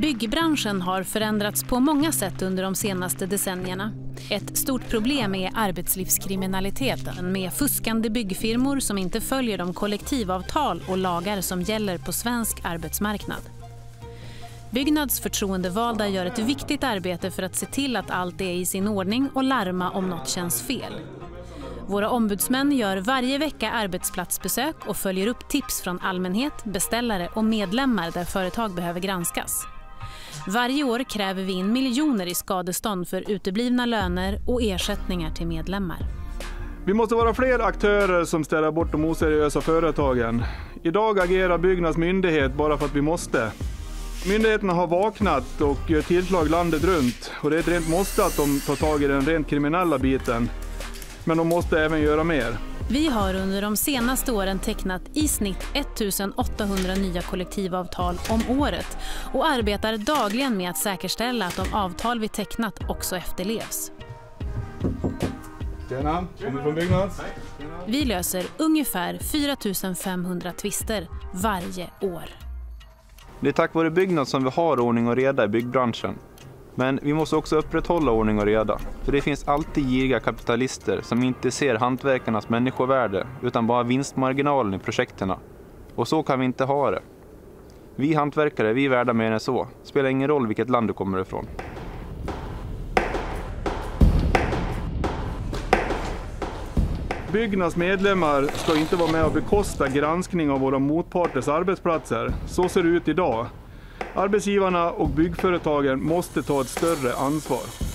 Byggbranschen har förändrats på många sätt under de senaste decennierna. Ett stort problem är arbetslivskriminaliteten med fuskande byggfirmor som inte följer de kollektivavtal och lagar som gäller på svensk arbetsmarknad. Byggnads förtroendevalda gör ett viktigt arbete för att se till att allt är i sin ordning och larma om något känns fel. Våra ombudsmän gör varje vecka arbetsplatsbesök och följer upp tips från allmänhet, beställare och medlemmar där företag behöver granskas. Varje år kräver vi in miljoner i skadestånd för uteblivna löner och ersättningar till medlemmar. Vi måste vara fler aktörer som ställer bort de oseriösa företagen. Idag agerar Byggnads myndighet bara för att vi måste. Myndigheterna har vaknat och gör tillslag landet runt och det är ett rent måste att de tar tag i den rent kriminella biten. Men de måste även göra mer. Vi har under de senaste åren tecknat i snitt 1800 nya kollektivavtal om året och arbetar dagligen med att säkerställa att de avtal vi tecknat också efterlevs. Tjena, kommer från Byggnads. Vi löser ungefär 4 500 tvister varje år. Det är tack vare Byggnads som vi har ordning och reda i byggbranschen. Men vi måste också upprätthålla ordning och reda. För det finns alltid giriga kapitalister som inte ser hantverkarnas människovärde utan bara vinstmarginalen i projekten. Och så kan vi inte ha det. Vi hantverkare, vi är värda mer än så. Spelar ingen roll vilket land du kommer ifrån. Byggnads medlemmar ska inte vara med och bekosta granskning av våra motparters arbetsplatser. Så ser det ut idag. Arbetsgivarna och byggföretagen måste ta ett större ansvar.